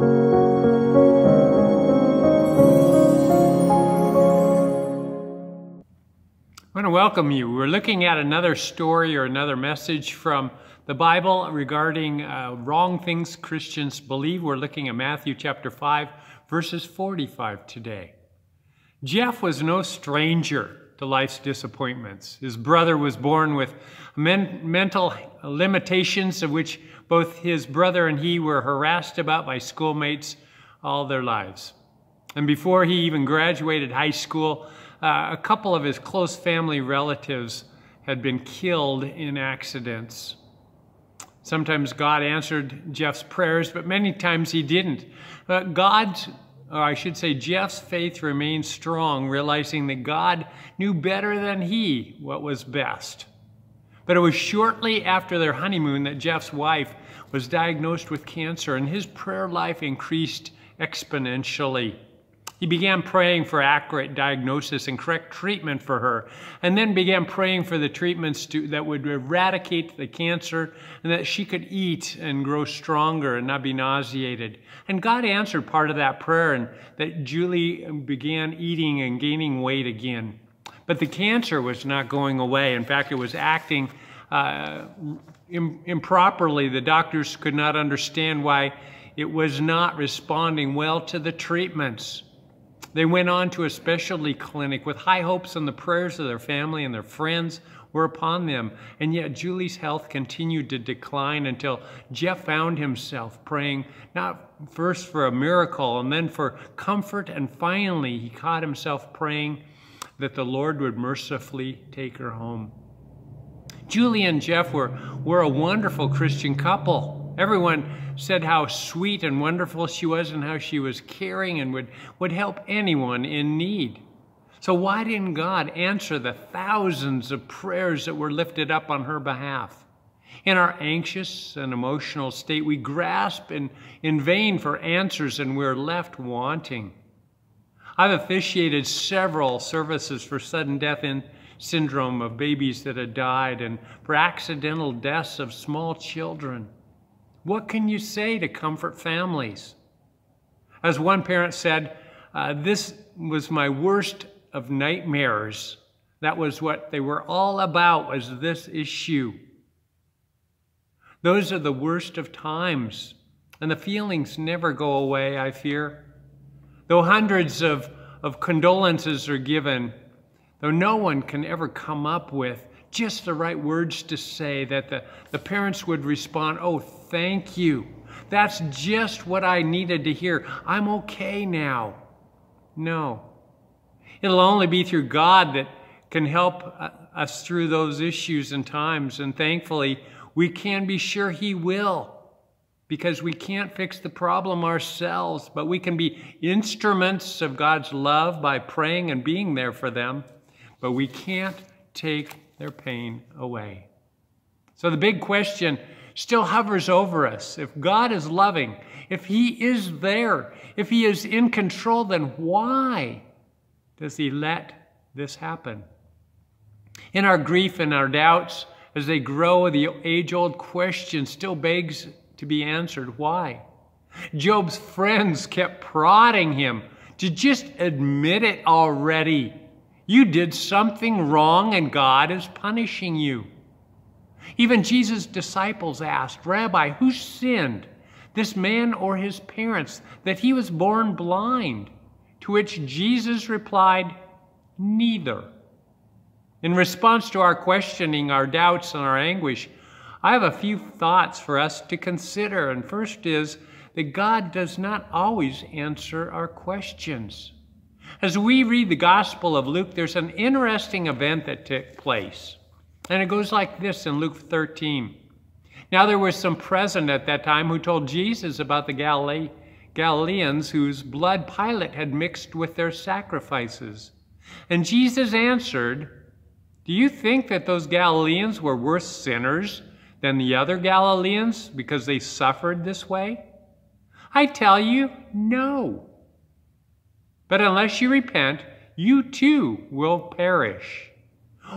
I want to welcome you. We're looking at another story or another message from the Bible regarding uh, wrong things Christians believe. We're looking at Matthew chapter 5, verses 45 today. Jeff was no stranger to life's disappointments. His brother was born with men- mental limitations of which both his brother and he were harassed about by schoolmates all their lives. And before he even graduated high school, uh, a couple of his close family relatives had been killed in accidents. Sometimes God answered Jeff's prayers, but many times he didn't. But God's, or I should say, Jeff's faith remained strong, realizing that God knew better than he what was best. But it was shortly after their honeymoon that Jeff's wife was diagnosed with cancer, and his prayer life increased exponentially. He began praying for accurate diagnosis and correct treatment for her, and then began praying for the treatments to, that would eradicate the cancer and that she could eat and grow stronger and not be nauseated. And God answered part of that prayer, and that Julie began eating and gaining weight again. But the cancer was not going away. In fact, it was acting uh, improperly. The doctors could not understand why it was not responding well to the treatments. They went on to a specialty clinic with high hopes and the prayers of their family and their friends were upon them. And yet Julie's health continued to decline until Jeff found himself praying not first for a miracle and then for comfort. And finally, he caught himself praying that the Lord would mercifully take her home. Julie and Jeff were, were a wonderful Christian couple. Everyone said how sweet and wonderful she was and how she was caring and would, would help anyone in need. So, why didn't God answer the thousands of prayers that were lifted up on her behalf? In our anxious and emotional state, we grasp in, in vain for answers and we're left wanting. I've officiated several services for sudden death in syndrome of babies that had died and for accidental deaths of small children. What can you say to comfort families? As one parent said, uh, this was my worst of nightmares. That was what they were all about was this issue. Those are the worst of times, and the feelings never go away, I fear. Though hundreds of, of condolences are given, though no one can ever come up with just the right words to say that the, the parents would respond, Oh, thank you. That's just what I needed to hear. I'm okay now. No. It'll only be through God that can help uh, us through those issues and times. And thankfully, we can be sure He will because we can't fix the problem ourselves, but we can be instruments of God's love by praying and being there for them, but we can't take their pain away. So the big question still hovers over us. If God is loving, if He is there, if He is in control, then why does He let this happen? In our grief and our doubts, as they grow, the age old question still begs to be answered why? Job's friends kept prodding him to just admit it already. You did something wrong and God is punishing you. Even Jesus' disciples asked, Rabbi, who sinned, this man or his parents, that he was born blind? To which Jesus replied, Neither. In response to our questioning, our doubts, and our anguish, I have a few thoughts for us to consider. And first is that God does not always answer our questions. As we read the Gospel of Luke, there's an interesting event that took place. And it goes like this in Luke 13. Now there was some present at that time who told Jesus about the Galilee, Galileans whose blood Pilate had mixed with their sacrifices. And Jesus answered, Do you think that those Galileans were worse sinners than the other Galileans because they suffered this way? I tell you, no. But unless you repent, you too will perish.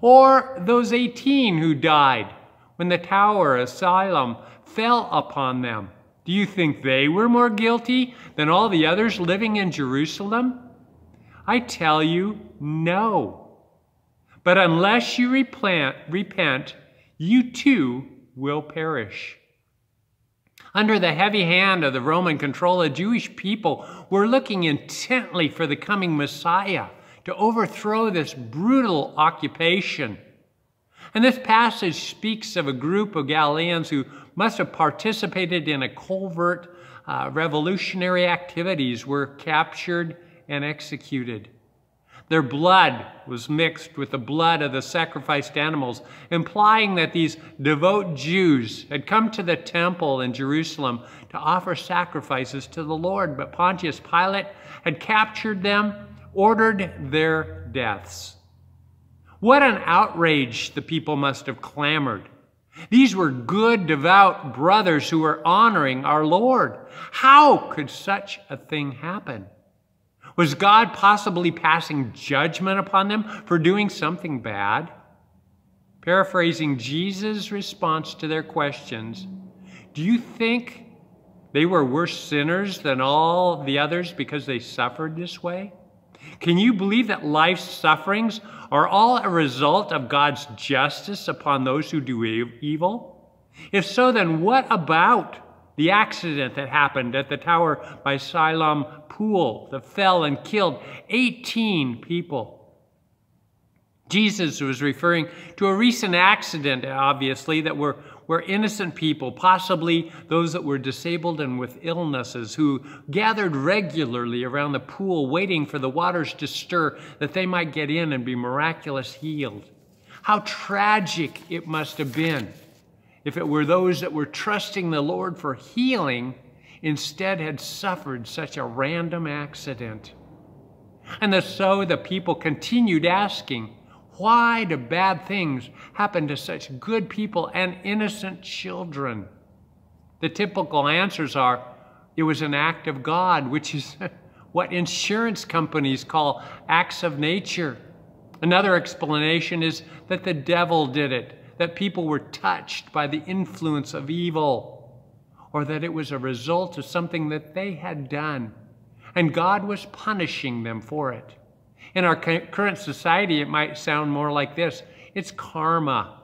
Or those 18 who died when the tower of Siloam fell upon them. Do you think they were more guilty than all the others living in Jerusalem? I tell you, no. But unless you repent, repent, you too will perish. Under the heavy hand of the Roman control, the Jewish people were looking intently for the coming Messiah to overthrow this brutal occupation. And this passage speaks of a group of Galileans who must have participated in a covert uh, revolutionary activities, were captured and executed. Their blood was mixed with the blood of the sacrificed animals, implying that these devout Jews had come to the temple in Jerusalem to offer sacrifices to the Lord. But Pontius Pilate had captured them, ordered their deaths. What an outrage the people must have clamored. These were good, devout brothers who were honoring our Lord. How could such a thing happen? Was God possibly passing judgment upon them for doing something bad? Paraphrasing Jesus' response to their questions, do you think they were worse sinners than all the others because they suffered this way? Can you believe that life's sufferings are all a result of God's justice upon those who do evil? If so, then what about the accident that happened at the tower by Siloam Pool that fell and killed 18 people. Jesus was referring to a recent accident, obviously, that were, were innocent people, possibly those that were disabled and with illnesses, who gathered regularly around the pool waiting for the waters to stir that they might get in and be miraculously healed. How tragic it must have been if it were those that were trusting the Lord for healing instead had suffered such a random accident. And so the people continued asking, why do bad things happen to such good people and innocent children? The typical answers are, it was an act of God, which is what insurance companies call acts of nature. Another explanation is that the devil did it that people were touched by the influence of evil, or that it was a result of something that they had done, and God was punishing them for it. In our current society, it might sound more like this it's karma,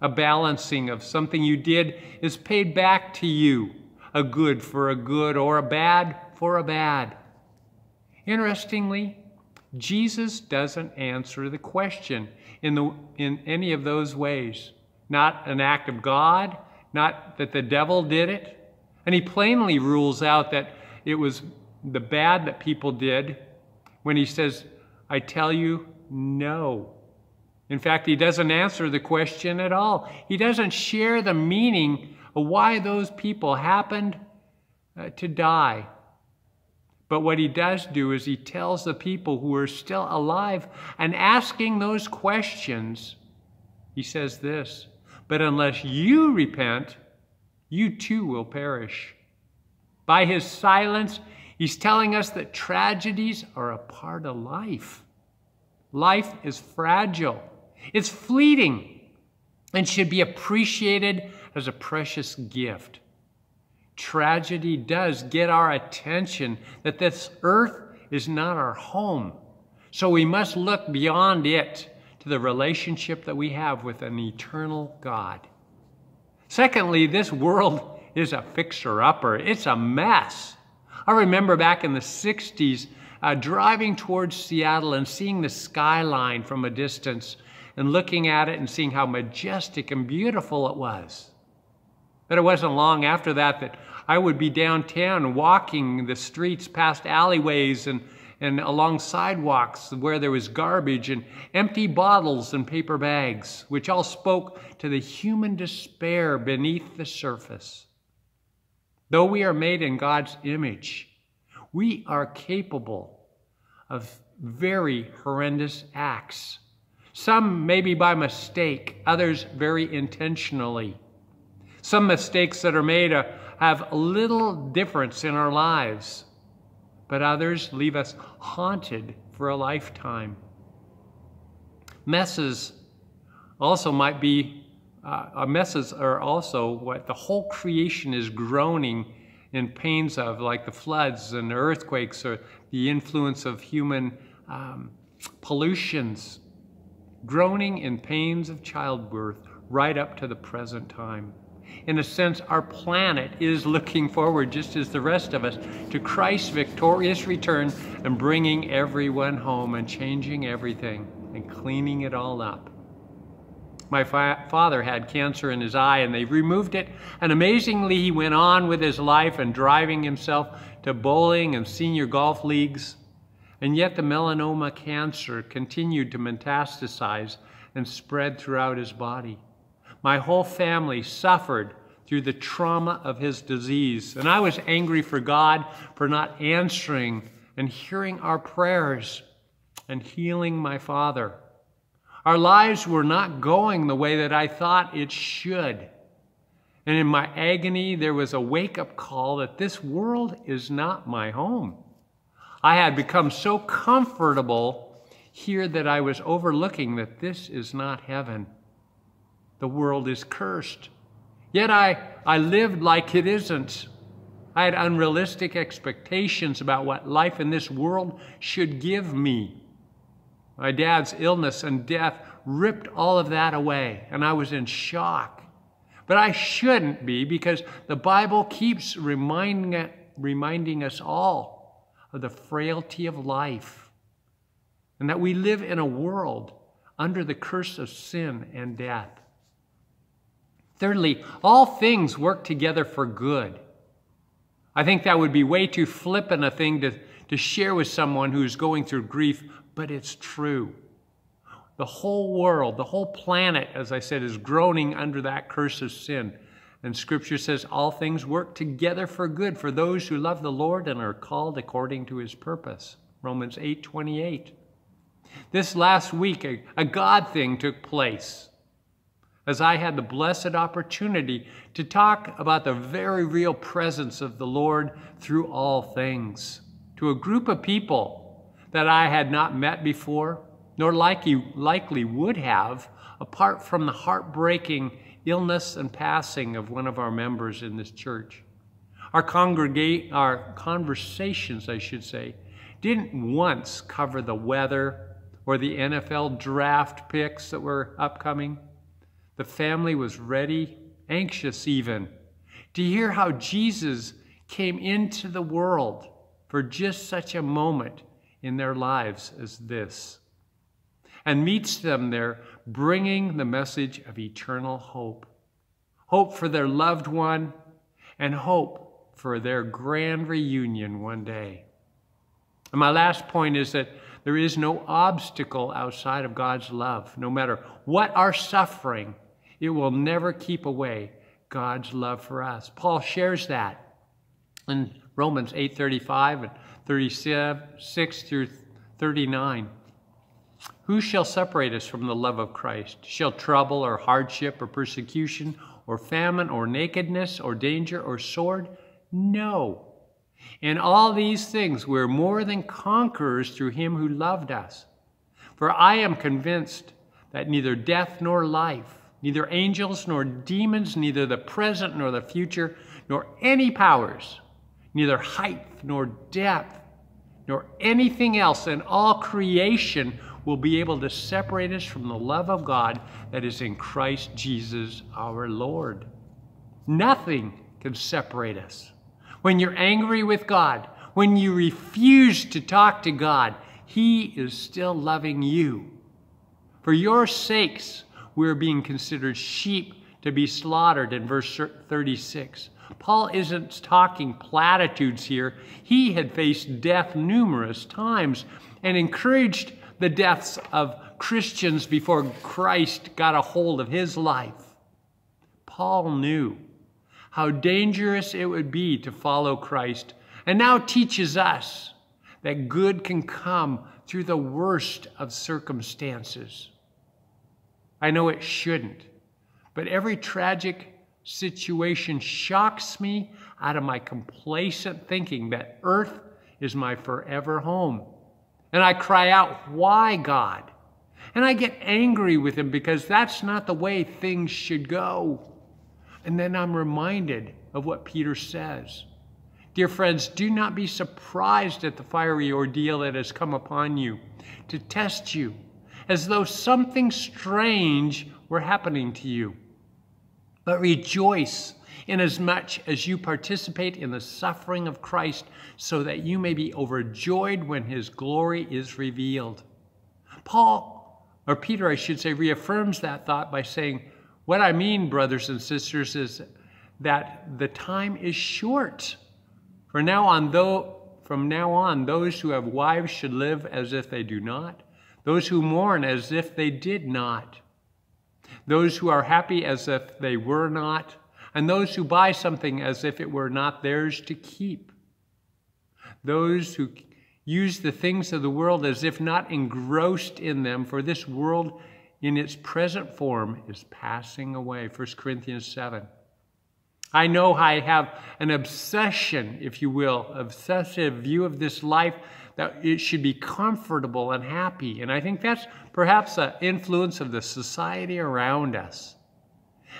a balancing of something you did is paid back to you, a good for a good or a bad for a bad. Interestingly, Jesus doesn't answer the question in, the, in any of those ways. Not an act of God, not that the devil did it. And he plainly rules out that it was the bad that people did when he says, I tell you, no. In fact, he doesn't answer the question at all. He doesn't share the meaning of why those people happened uh, to die. But what he does do is he tells the people who are still alive and asking those questions, he says this But unless you repent, you too will perish. By his silence, he's telling us that tragedies are a part of life. Life is fragile, it's fleeting, and should be appreciated as a precious gift tragedy does get our attention that this earth is not our home. So we must look beyond it to the relationship that we have with an eternal God. Secondly, this world is a fixer upper, it's a mess. I remember back in the 60s uh, driving towards Seattle and seeing the skyline from a distance and looking at it and seeing how majestic and beautiful it was. But it wasn't long after that that I would be downtown walking the streets past alleyways and, and along sidewalks where there was garbage and empty bottles and paper bags, which all spoke to the human despair beneath the surface. Though we are made in God's image, we are capable of very horrendous acts. Some maybe by mistake, others very intentionally. Some mistakes that are made are, have little difference in our lives, but others leave us haunted for a lifetime. Messes also might be, uh, messes are also what the whole creation is groaning in pains of, like the floods and earthquakes or the influence of human um, pollutions, groaning in pains of childbirth right up to the present time. In a sense, our planet is looking forward, just as the rest of us, to Christ's victorious return and bringing everyone home and changing everything and cleaning it all up. My fa father had cancer in his eye and they removed it, and amazingly, he went on with his life and driving himself to bowling and senior golf leagues. And yet, the melanoma cancer continued to metastasize and spread throughout his body. My whole family suffered through the trauma of his disease. And I was angry for God for not answering and hearing our prayers and healing my father. Our lives were not going the way that I thought it should. And in my agony, there was a wake up call that this world is not my home. I had become so comfortable here that I was overlooking that this is not heaven the world is cursed. Yet I, I lived like it isn't. I had unrealistic expectations about what life in this world should give me. My dad's illness and death ripped all of that away, and I was in shock. But I shouldn't be because the Bible keeps reminding, reminding us all of the frailty of life and that we live in a world under the curse of sin and death. Thirdly, all things work together for good. I think that would be way too flippant a thing to, to share with someone who's going through grief, but it's true. The whole world, the whole planet, as I said, is groaning under that curse of sin. And Scripture says all things work together for good for those who love the Lord and are called according to his purpose. Romans 8 28. This last week, a, a God thing took place as I had the blessed opportunity to talk about the very real presence of the Lord through all things to a group of people that I had not met before, nor likely, likely would have, apart from the heartbreaking illness and passing of one of our members in this church. Our, congregate, our conversations, I should say, didn't once cover the weather or the NFL draft picks that were upcoming. The family was ready, anxious even, to hear how Jesus came into the world for just such a moment in their lives as this, and meets them there bringing the message of eternal hope hope for their loved one, and hope for their grand reunion one day. And my last point is that there is no obstacle outside of God's love, no matter what our suffering it will never keep away God's love for us. Paul shares that in Romans 8:35 and 36 through 39. Who shall separate us from the love of Christ? Shall trouble or hardship or persecution or famine or nakedness or danger or sword? No. In all these things we're more than conquerors through him who loved us. For I am convinced that neither death nor life, neither angels nor demons, neither the present nor the future, nor any powers, neither height nor depth, nor anything else in all creation will be able to separate us from the love of God that is in Christ Jesus our Lord. Nothing can separate us. When you're angry with God, when you refuse to talk to God, He is still loving you. For your sakes, we're being considered sheep to be slaughtered in verse 36. Paul isn't talking platitudes here. He had faced death numerous times and encouraged the deaths of Christians before Christ got a hold of his life. Paul knew how dangerous it would be to follow Christ and now teaches us that good can come through the worst of circumstances. I know it shouldn't. But every tragic situation shocks me out of my complacent thinking that earth is my forever home. And I cry out, Why, God? And I get angry with him because that's not the way things should go. And then I'm reminded of what Peter says Dear friends, do not be surprised at the fiery ordeal that has come upon you to test you, as though something strange were happening to you. But rejoice inasmuch as you participate in the suffering of Christ, so that you may be overjoyed when his glory is revealed. Paul, or Peter, I should say, reaffirms that thought by saying, What I mean, brothers and sisters, is that the time is short. For now on, though, from now on, those who have wives should live as if they do not, those who mourn as if they did not, those who are happy as if they were not, and those who buy something as if it were not theirs to keep, those who use the things of the world as if not engrossed in them, for this world in its present form is passing away. 1 Corinthians 7. I know I have an obsession, if you will, obsessive view of this life that it should be comfortable and happy. And I think that's perhaps an influence of the society around us.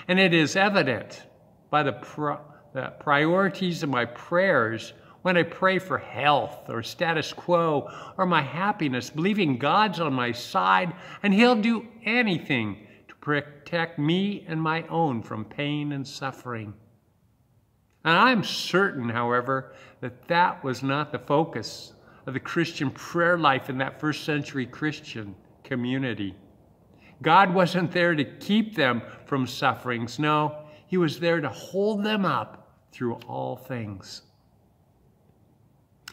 And it is evident by the, the priorities of my prayers when I pray for health or status quo or my happiness, believing God's on my side and He'll do anything to protect me and my own from pain and suffering. And I'm certain, however, that that was not the focus of the Christian prayer life in that first century Christian community. God wasn't there to keep them from sufferings. No, He was there to hold them up through all things.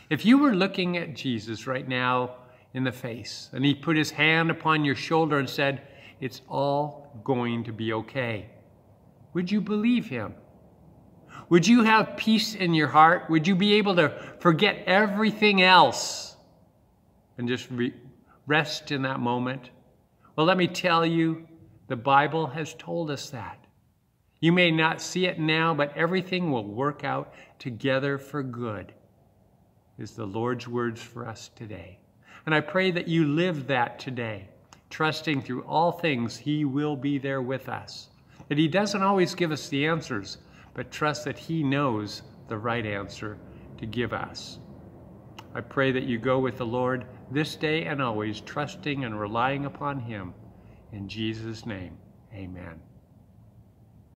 If you were looking at Jesus right now in the face and he put his hand upon your shoulder and said, It's all going to be okay, would you believe him? Would you have peace in your heart? Would you be able to forget everything else and just rest in that moment? Well, let me tell you, the Bible has told us that. You may not see it now, but everything will work out together for good is the Lord's words for us today. And I pray that you live that today, trusting through all things He will be there with us. That He doesn't always give us the answers, but trust that He knows the right answer to give us. I pray that you go with the Lord this day and always, trusting and relying upon Him. In Jesus' name, amen.